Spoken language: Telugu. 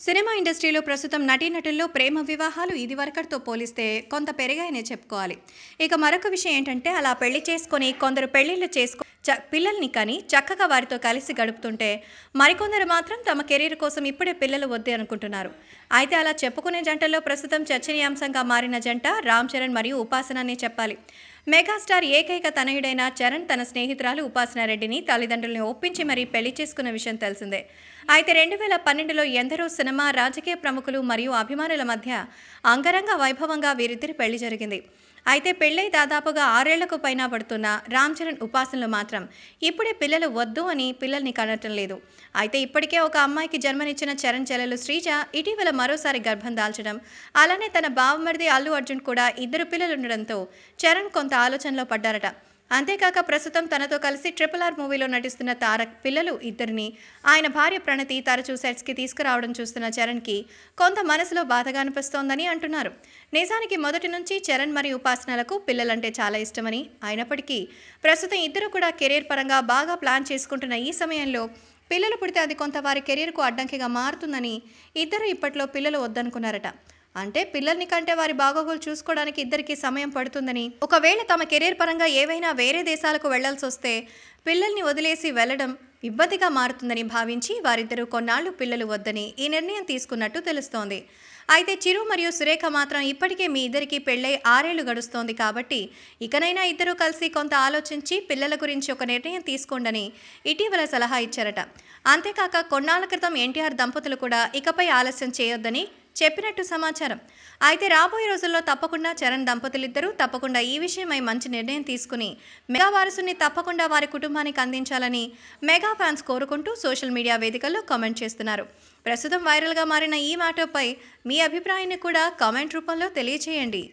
సినిమా ఇండస్ట్రీలో ప్రస్తుతం నటీనటుల్లో ప్రేమ వివాహాలు ఇదివరకటితో పోలిస్తే కొంత పెరిగాయనే చెప్పుకోవాలి. ఇక మరొక విషయం ఏంటంటే అలా పెళ్ళి చేసుకొని కొందరు పెళ్ళిళ్ళు చేసుకో చ పిల్లల్ని కానీ చక్కగా వారితో కలిసి గడుపుతుంటే మరికొందరు మాత్రం తమ కెరీర్ కోసం ఇప్పుడే పిల్లలు వద్దే అనుకుంటున్నారు. అయితే అలా చెప్పుకునే జంటల్లో ప్రస్తుతం చర్చనీయాంశంగా మారిన జంట రామ్ చరణ్ మరియు ఉపాసన అనే చెప్పాలి. మెగాస్టార్ ఏకైక తనయుడైన చరణ్ తన స్నేహితురాలు ఉపాసన రెడ్డిని తల్లిదండ్రుల్ని ఒప్పించి మరీ పెళ్ళి చేసుకున్న విషయం తెలిసిందే. అయితే రెండు వేల పన్నెండులో ఎందరో సినిమా రాజకీయ ప్రముఖులు మరియు అభిమానుల మధ్య అంగరంగ వైభవంగా వీరిద్దరి పెళ్ళి జరిగింది. అయితే పెళ్ళై దాదాపుగా ఆరేళ్ళకు పైన పడుతున్న రామ్ చరణ్ ఉపాసనలు మాత్రం ఇప్పుడే పిల్లలు వద్దు అని పిల్లల్ని కనటం లేదు. అయితే ఇప్పటికే ఒక అమ్మాయికి జన్మనిచ్చిన చరణ్ చెల్లెలు శ్రీజ ఇటీవల మరోసారి గర్భం దాల్చడం అలానే తన బావమరిది అల్లు అర్జున్ కూడా ఇద్దరు పిల్లలు ఉండడంతో చరణ్ కొంత ఆలోచనలో పడ్డారట. అంతేకాక ప్రస్తుతం తనతో కలిసి ట్రిపుల్ ఆర్ మూవీలో నటిస్తున్న తారక్ పిల్లలు ఇద్దరిని ఆయన భార్య ప్రణతి తరచూ సెట్స్కి తీసుకురావడం చూస్తున్న చరణ్కి కొంత మనసులో బాధగా అనిపిస్తోందని అంటున్నారు. నిజానికి మొదటి నుంచి చరణ్ మరియు ఉపాసనలకు పిల్లలంటే చాలా ఇష్టమని అయినప్పటికీ ప్రస్తుతం ఇద్దరు కూడా కెరీర్ పరంగా బాగా ప్లాన్ చేసుకుంటున్న ఈ సమయంలో పిల్లలు పుడితే అది కొంత వారి కెరీర్కు అడ్డంకిగా మారుతుందని ఇద్దరు ఇప్పట్లో పిల్లలు వద్దనుకున్నారట. అంటే పిల్లల్ని కంటే వారి బాగోగులు చూసుకోవడానికి ఇద్దరికి సమయం పడుతుందని. ఒకవేళ తమ కెరీర్ పరంగా ఏవైనా వేరే దేశాలకు వెళ్ళాల్సి వస్తే పిల్లల్ని వదిలేసి వెళ్ళడం ఇబ్బందిగా మారుతుందని భావించి వారిద్దరూ కొన్నాళ్ళు పిల్లలు వద్దని ఈ నిర్ణయం తీసుకున్నట్టు తెలుస్తోంది. అయితే చిరు మరియు సురేఖ మాత్రం ఇప్పటికే మీ ఇద్దరికి పెళ్ళై ఆరేళ్ళు గడుస్తోంది కాబట్టి ఇకనైనా ఇద్దరూ కలిసి కొంత ఆలోచించి పిల్లల గురించి ఒక నిర్ణయం తీసుకోండని ఇటీవల సలహా ఇచ్చారట. అంతేకాక కొన్నాళ్ళ క్రితం ఎన్టీఆర్ దంపతులు కూడా ఇకపై ఆలస్యం చేయొద్దని చెప్పినట్టు సమాచారం. అయితే రాబోయే రోజుల్లో తప్పకుండా చరణ్ దంపతులిద్దరూ తప్పకుండా ఈ విషయమై మంచి నిర్ణయం తీసుకుని మెగా వారసుని తప్పకుండా వారి కుటుంబానికి అందించాలని మెగా ఫ్యాన్స్ కోరుకుంటూ సోషల్ మీడియా వేదికల్లో కామెంట్ చేస్తున్నారు. ప్రస్తుతం వైరల్గా మారిన ఈ మాటపై మీ అభిప్రాయాన్ని కూడా కామెంట్ రూపంలో తెలియచేయండి.